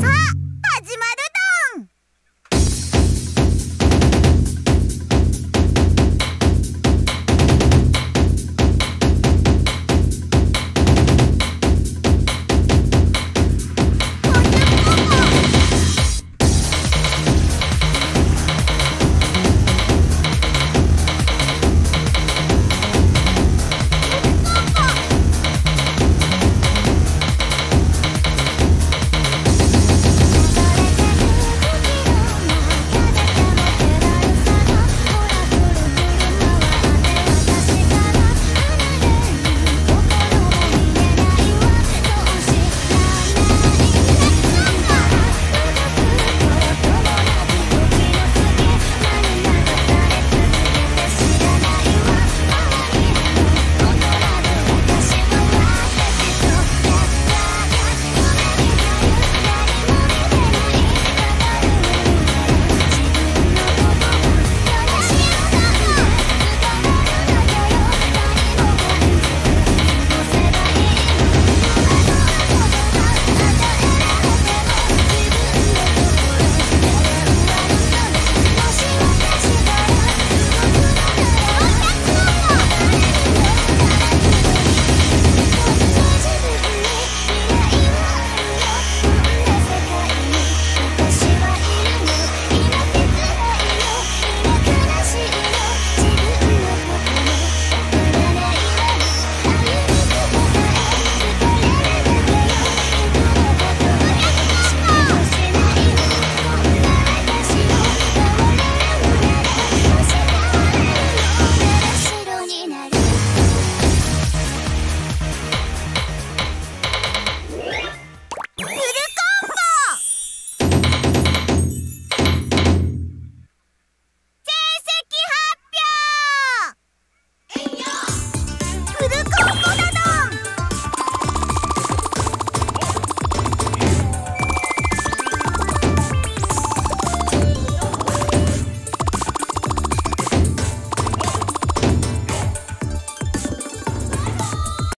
さい。